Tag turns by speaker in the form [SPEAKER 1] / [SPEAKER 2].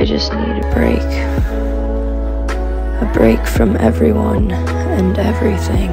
[SPEAKER 1] I just need a break. A break from everyone and everything.